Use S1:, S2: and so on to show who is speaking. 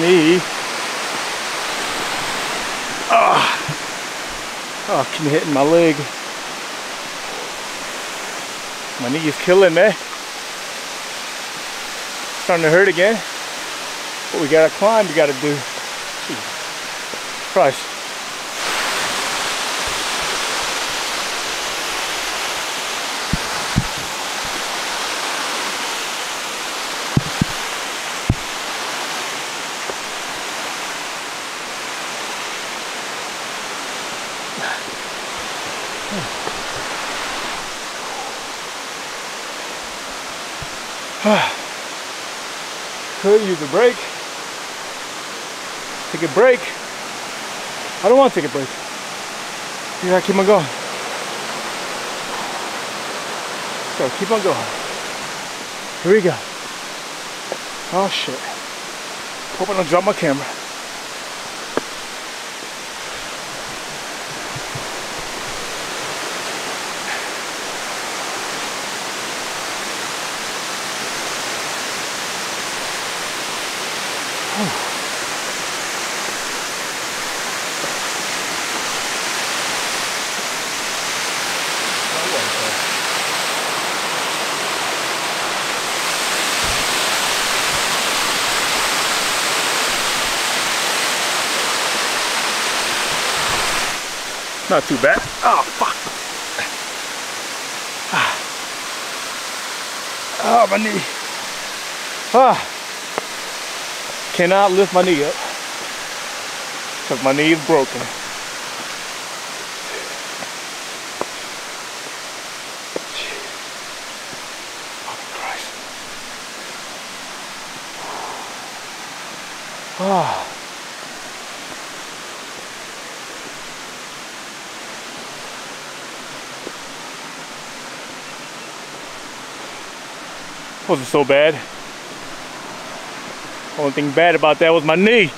S1: knee. Ah. Oh, I keep hitting my leg. My knee is killing me. Starting to hurt again. But we gotta climb, we gotta do. Christ. Could use a break. Take a break. I don't want to take a break. You gotta keep on going. So keep on going. Here we go. Oh shit. Hope I don't drop my camera. Not too bad. Oh, fuck. Ah. Oh, my knee. Ah. Cannot lift my knee up. Because my knee is broken. Ah. Wasn't so bad. Only thing bad about that was my knee.